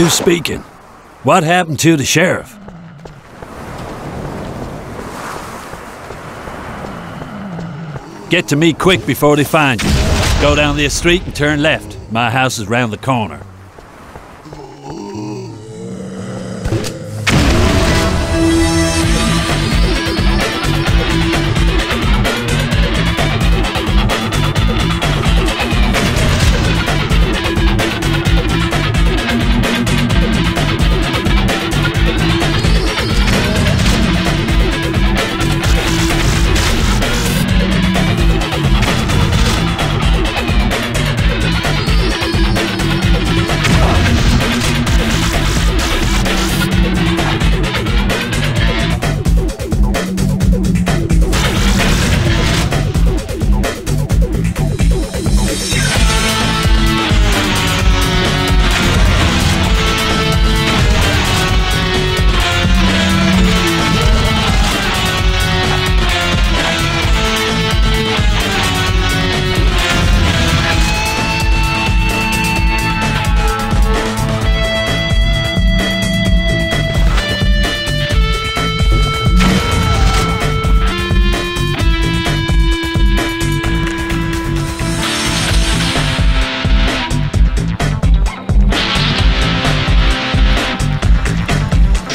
Who's speaking? What happened to the sheriff? Get to me quick before they find you. Go down this street and turn left. My house is round the corner.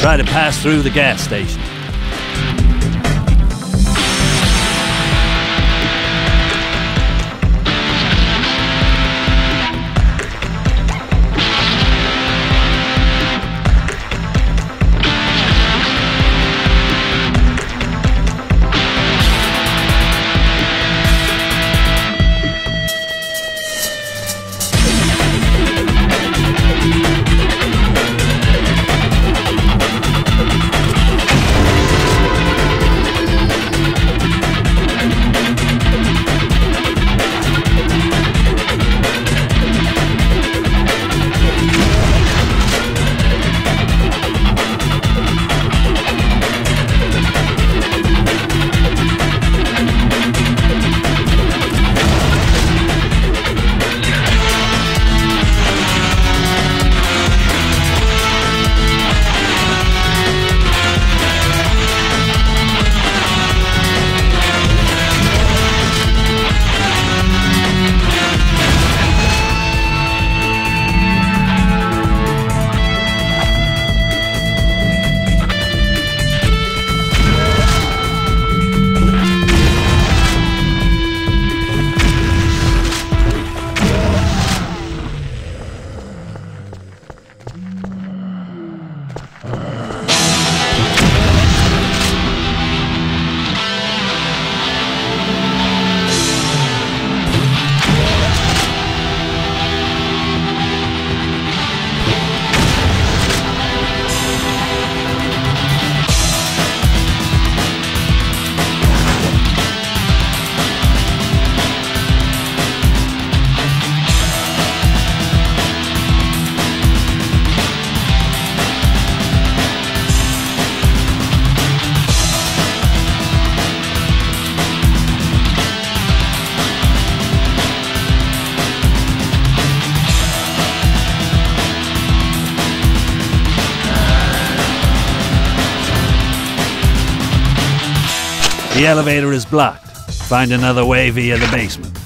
Try to pass through the gas station. The elevator is blocked. Find another way via the basement.